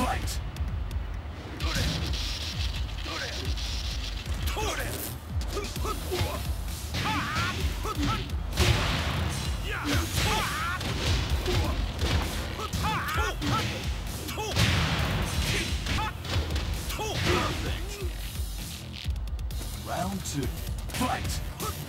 Fight! Round two. Fight!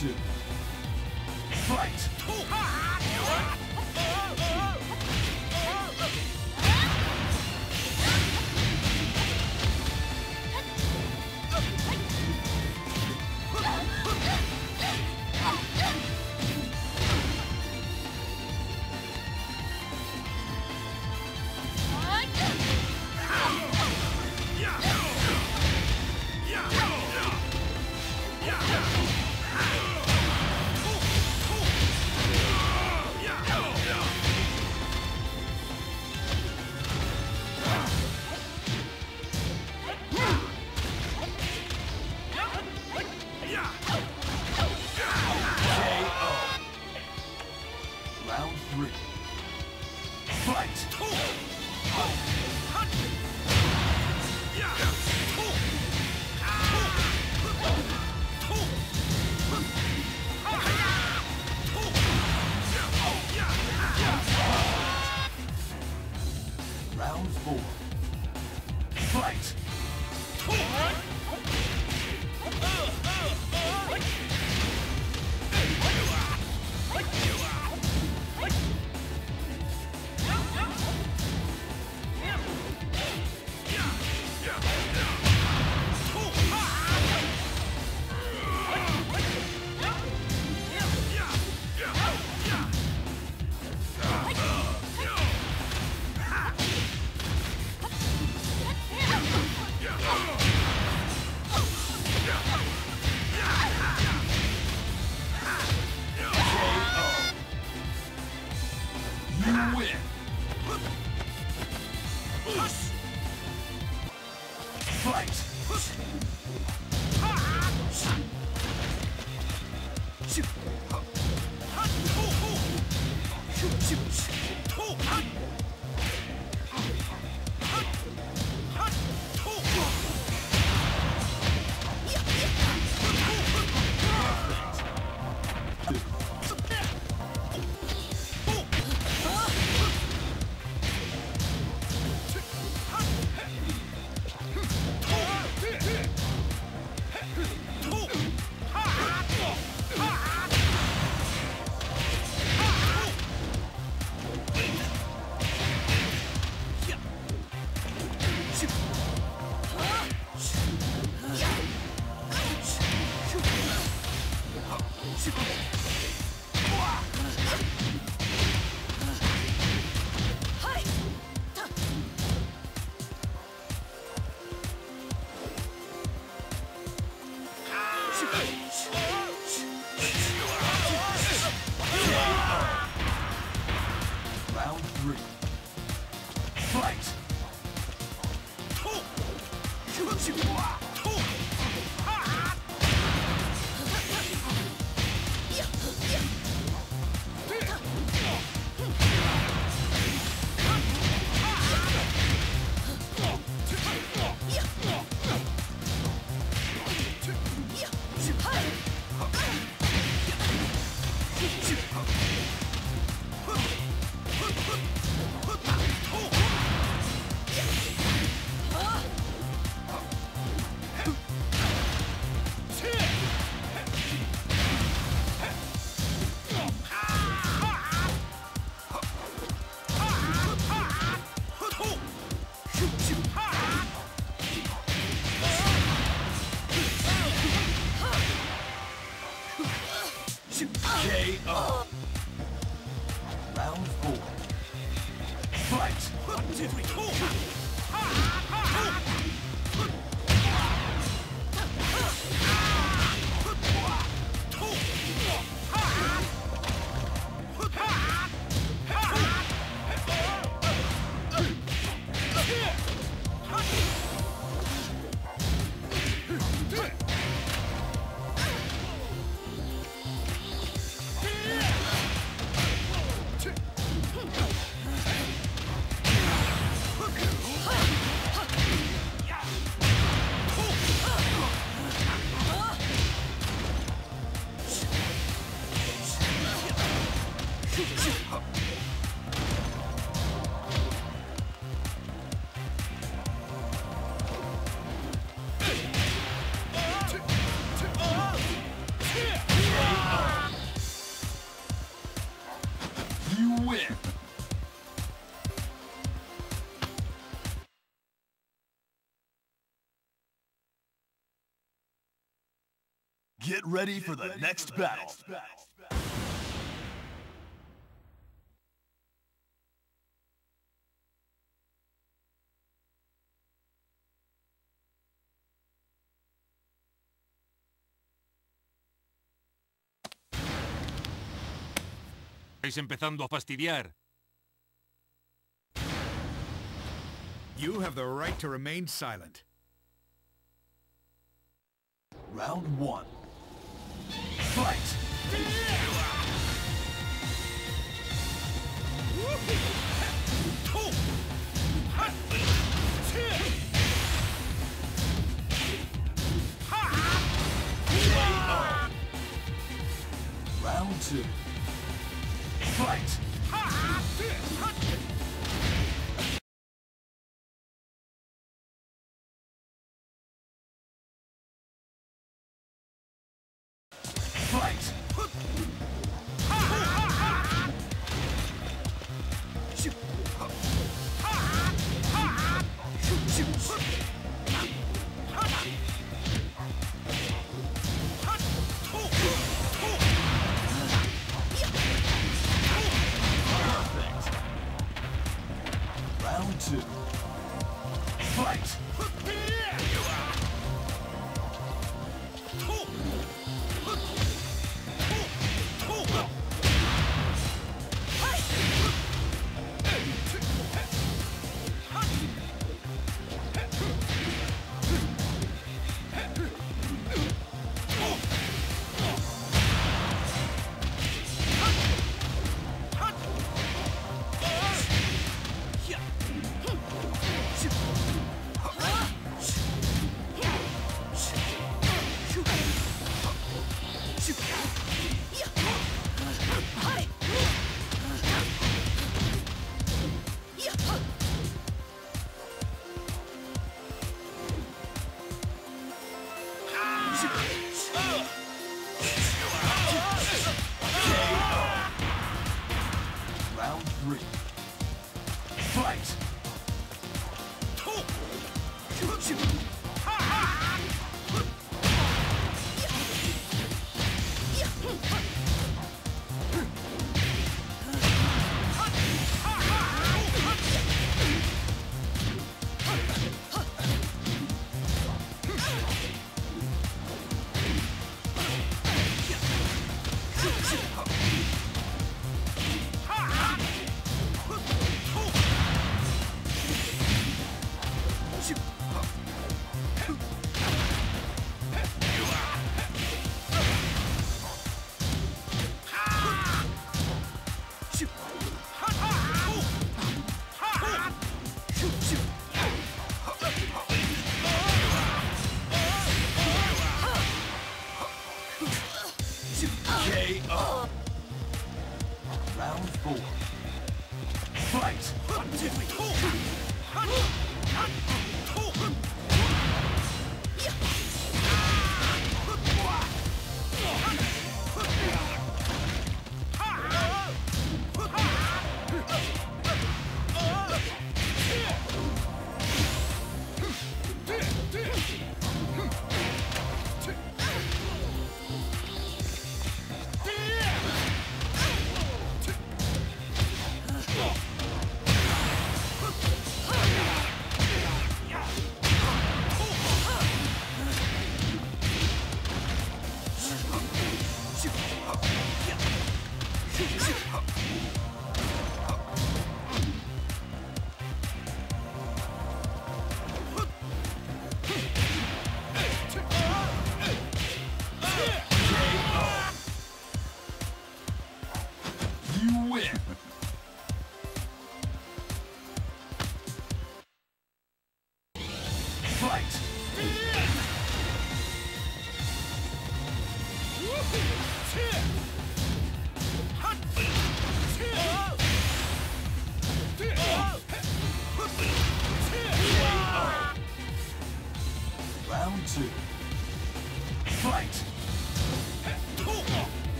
Two. Fight! Round Get ready for the next battle. Estáis empezando a fastidiar. You have the right to remain silent. Round one. Fight! Round two. Fight!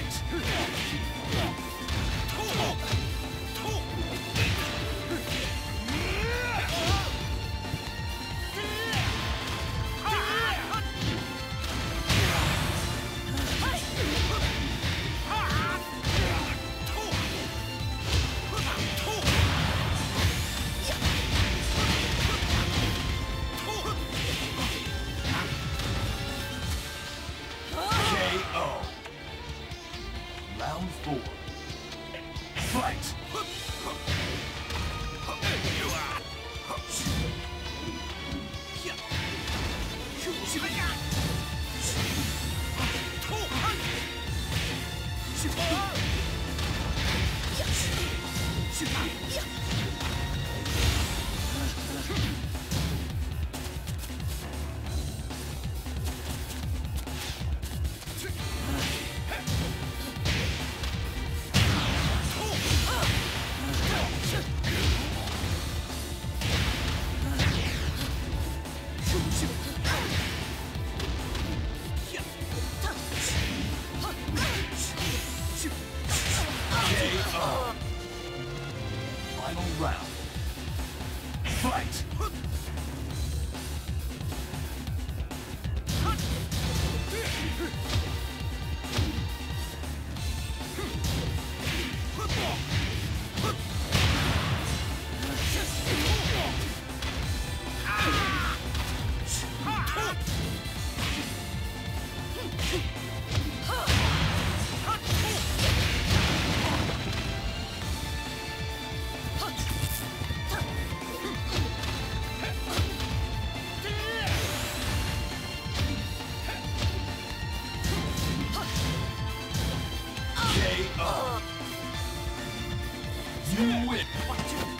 Fight! Four. Fight! Final round. Fight! KO. You win.